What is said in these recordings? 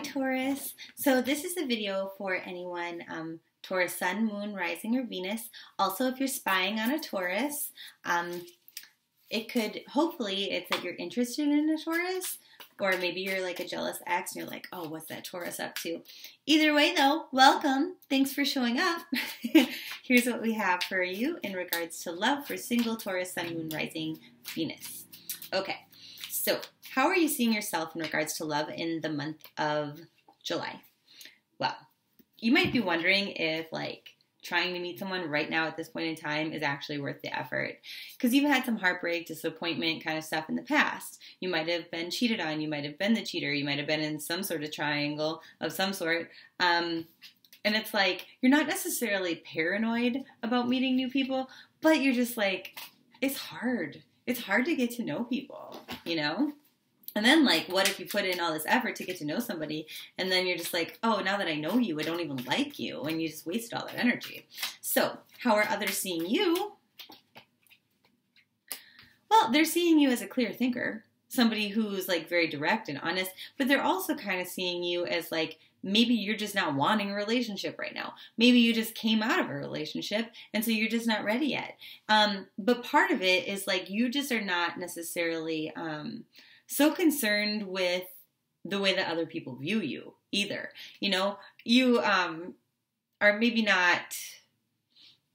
Taurus. So this is a video for anyone um, Taurus Sun, Moon, Rising, or Venus. Also, if you're spying on a Taurus, um, it could, hopefully, it's that you're interested in a Taurus, or maybe you're like a jealous ex and you're like, oh, what's that Taurus up to? Either way, though, welcome. Thanks for showing up. Here's what we have for you in regards to love for single Taurus, Sun, Moon, Rising, Venus. Okay, so how are you seeing yourself in regards to love in the month of July? Well, you might be wondering if, like, trying to meet someone right now at this point in time is actually worth the effort. Because you've had some heartbreak, disappointment kind of stuff in the past. You might have been cheated on, you might have been the cheater, you might have been in some sort of triangle of some sort. Um, and it's like, you're not necessarily paranoid about meeting new people, but you're just like, it's hard. It's hard to get to know people, you know? And then, like, what if you put in all this effort to get to know somebody, and then you're just like, oh, now that I know you, I don't even like you, and you just wasted all that energy. So, how are others seeing you? Well, they're seeing you as a clear thinker, somebody who's like very direct and honest, but they're also kind of seeing you as like maybe you're just not wanting a relationship right now. Maybe you just came out of a relationship and so you're just not ready yet. Um, but part of it is like you just are not necessarily. Um, so concerned with the way that other people view you either. You know, you um, are maybe not.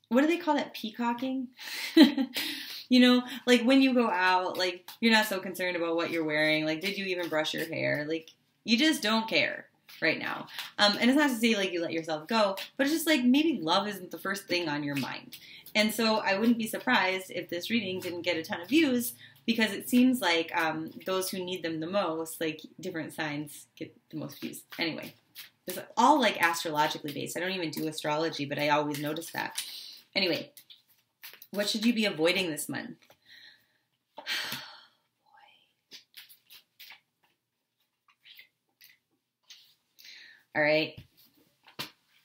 What do they call that? Peacocking. you know, like when you go out, like you're not so concerned about what you're wearing. Like, did you even brush your hair? Like, you just don't care right now. Um, and it's not to say like you let yourself go, but it's just like maybe love isn't the first thing on your mind. And so I wouldn't be surprised if this reading didn't get a ton of views because it seems like um, those who need them the most, like different signs, get the most views. Anyway, it's all like astrologically based. I don't even do astrology, but I always notice that. Anyway, what should you be avoiding this month? All right.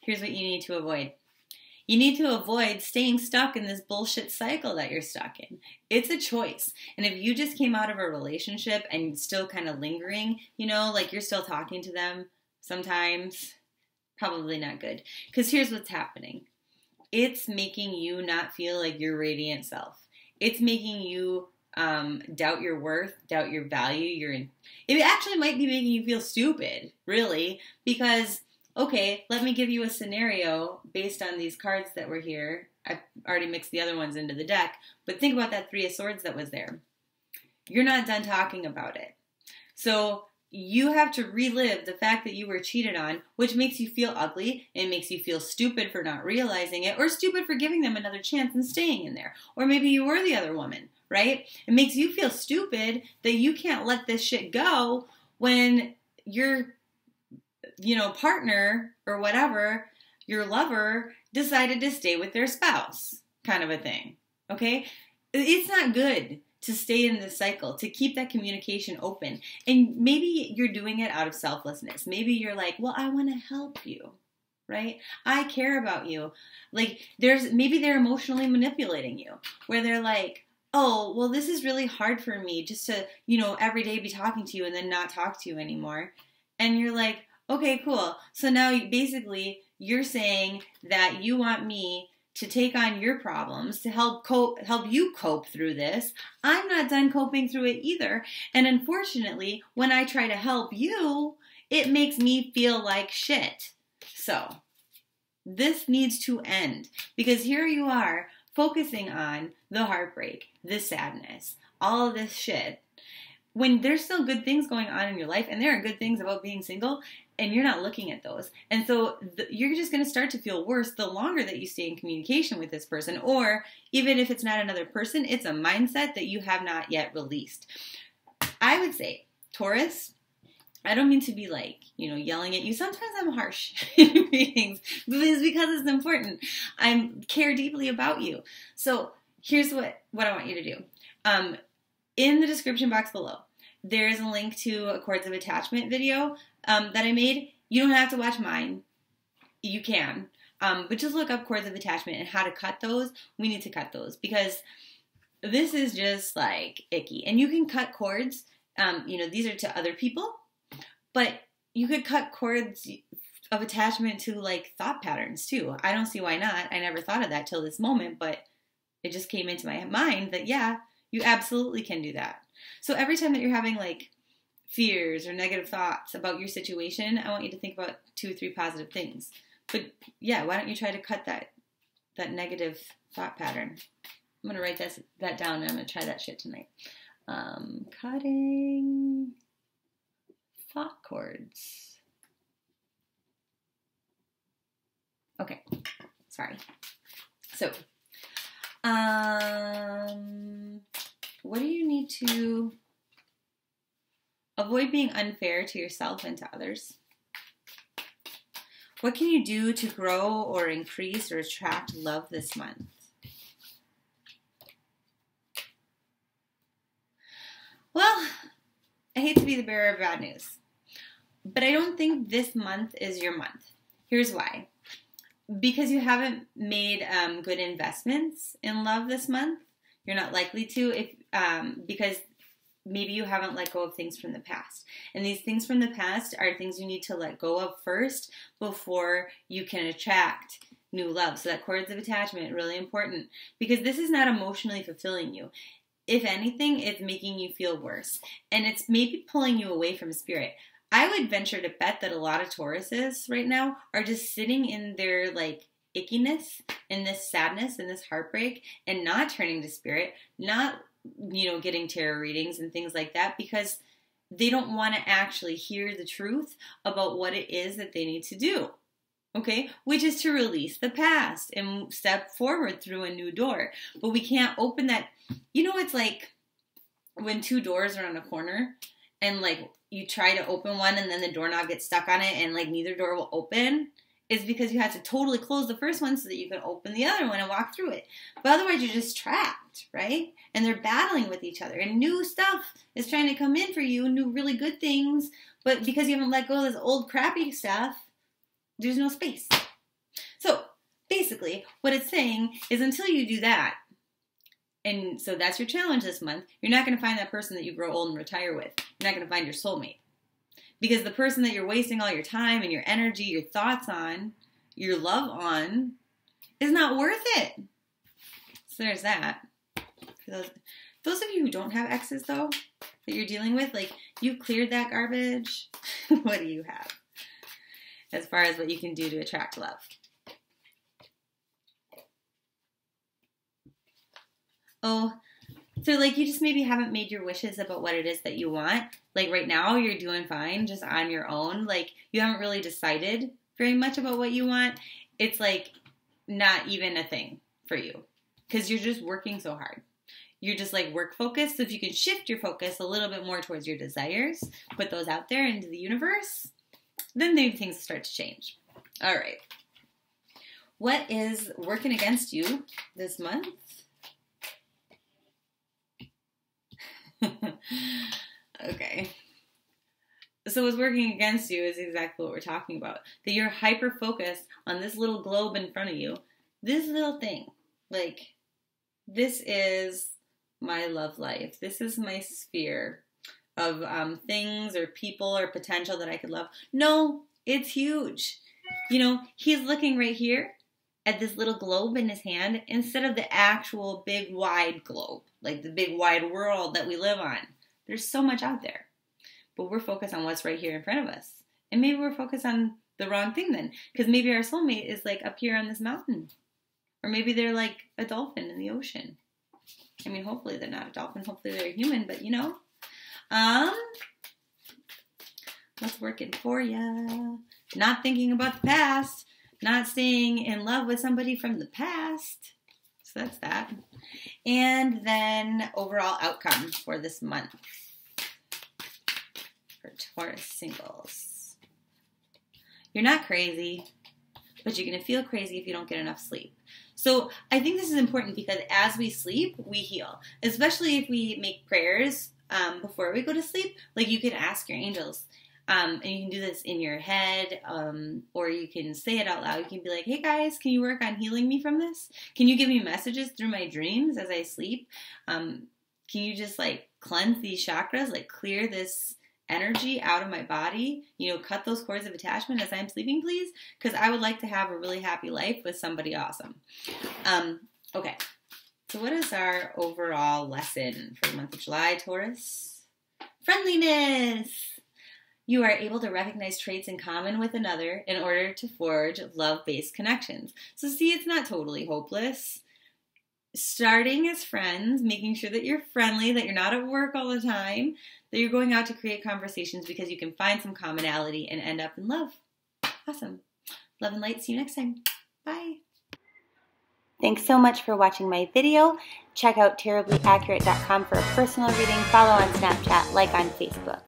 Here's what you need to avoid you need to avoid staying stuck in this bullshit cycle that you're stuck in. It's a choice. And if you just came out of a relationship and still kind of lingering, you know, like you're still talking to them sometimes, probably not good. Because here's what's happening it's making you not feel like your radiant self. It's making you um, doubt your worth, doubt your value. Your it actually might be making you feel stupid, really, because okay, let me give you a scenario based on these cards that were here. I've already mixed the other ones into the deck, but think about that Three of Swords that was there. You're not done talking about it. So you have to relive the fact that you were cheated on, which makes you feel ugly. It makes you feel stupid for not realizing it, or stupid for giving them another chance and staying in there. Or maybe you were the other woman, right? It makes you feel stupid that you can't let this shit go when you're you know, partner or whatever, your lover decided to stay with their spouse, kind of a thing. Okay? It's not good to stay in this cycle, to keep that communication open. And maybe you're doing it out of selflessness. Maybe you're like, well, I want to help you, right? I care about you. Like, there's maybe they're emotionally manipulating you, where they're like, oh, well, this is really hard for me just to, you know, every day be talking to you and then not talk to you anymore. And you're like, Okay, cool. So now basically you're saying that you want me to take on your problems to help cope help you cope through this. I'm not done coping through it either. And unfortunately, when I try to help you, it makes me feel like shit. So, this needs to end because here you are focusing on the heartbreak, the sadness, all of this shit when there's still good things going on in your life and there are good things about being single and you're not looking at those and so the, you're just going to start to feel worse the longer that you stay in communication with this person or even if it's not another person it's a mindset that you have not yet released i would say taurus I don't mean to be like, you know, yelling at you. Sometimes I'm harsh in readings, but it's because it's important. I care deeply about you. So here's what, what I want you to do. Um, in the description box below, there is a link to a Cords of Attachment video um, that I made. You don't have to watch mine. You can. Um, but just look up Cords of Attachment and how to cut those. We need to cut those because this is just like icky. And you can cut cords. Um, you know, these are to other people. But you could cut cords of attachment to like thought patterns too. I don't see why not. I never thought of that till this moment, but it just came into my mind that yeah, you absolutely can do that. So every time that you're having like fears or negative thoughts about your situation, I want you to think about two or three positive things. But yeah, why don't you try to cut that that negative thought pattern? I'm gonna write that that down and I'm gonna try that shit tonight. Um, cutting thought cords. Okay, sorry. So, um, what do you need to avoid being unfair to yourself and to others? What can you do to grow or increase or attract love this month? Well, I hate to be the bearer of bad news, but I don't think this month is your month. Here's why. Because you haven't made um, good investments in love this month, you're not likely to if um, because maybe you haven't let go of things from the past. And these things from the past are things you need to let go of first before you can attract new love. So that cords of attachment really important because this is not emotionally fulfilling you. If anything, it's making you feel worse and it's maybe pulling you away from spirit. I would venture to bet that a lot of Tauruses right now are just sitting in their like ickiness and this sadness and this heartbreak and not turning to spirit, not you know, getting tarot readings and things like that because they don't want to actually hear the truth about what it is that they need to do. Okay, which is to release the past and step forward through a new door. But we can't open that. You know, it's like when two doors are on a corner and like you try to open one and then the doorknob gets stuck on it and like neither door will open is because you had to totally close the first one so that you can open the other one and walk through it. But otherwise, you're just trapped, right? And they're battling with each other. And new stuff is trying to come in for you, new really good things. But because you haven't let go of this old crappy stuff, there's no space. So basically, what it's saying is until you do that, and so that's your challenge this month, you're not going to find that person that you grow old and retire with. You're not going to find your soulmate. Because the person that you're wasting all your time and your energy, your thoughts on, your love on, is not worth it. So there's that. For those, those of you who don't have exes, though, that you're dealing with, like, you cleared that garbage. what do you have? As far as what you can do to attract love. Oh, so like you just maybe haven't made your wishes about what it is that you want. Like right now you're doing fine just on your own. Like you haven't really decided very much about what you want. It's like not even a thing for you cuz you're just working so hard. You're just like work focused. So if you can shift your focus a little bit more towards your desires, put those out there into the universe, then maybe things start to change. All right. What is working against you this month? okay. So what's working against you is exactly what we're talking about. That you're hyper focused on this little globe in front of you. This little thing. Like, this is my love life. This is my sphere of um, things or people or potential that I could love. No, it's huge. You know, he's looking right here at this little globe in his hand instead of the actual big wide globe, like the big wide world that we live on. There's so much out there. But we're focused on what's right here in front of us. And maybe we're focused on the wrong thing then. Because maybe our soulmate is like up here on this mountain. Or maybe they're like a dolphin in the ocean. I mean, hopefully they're not a dolphin. Hopefully they're human, but you know. Um, what's working for you? Not thinking about the past not staying in love with somebody from the past. So that's that. And then overall outcome for this month for Taurus singles. You're not crazy, but you're going to feel crazy if you don't get enough sleep. So I think this is important because as we sleep, we heal, especially if we make prayers um, before we go to sleep. Like you can ask your angels, um, and you can do this in your head, um, or you can say it out loud. You can be like, hey guys, can you work on healing me from this? Can you give me messages through my dreams as I sleep? Um, can you just like cleanse these chakras, like clear this energy out of my body, you know, cut those cords of attachment as I'm sleeping, please, because I would like to have a really happy life with somebody awesome. Um, okay, so what is our overall lesson for the month of July, Taurus? Friendliness. You are able to recognize traits in common with another in order to forge love based connections. So, see, it's not totally hopeless starting as friends, making sure that you're friendly, that you're not at work all the time, that you're going out to create conversations because you can find some commonality and end up in love. Awesome. Love and light. See you next time. Bye. Thanks so much for watching my video. Check out tarot-blee-accurate.com for a personal reading. Follow on Snapchat, like on Facebook.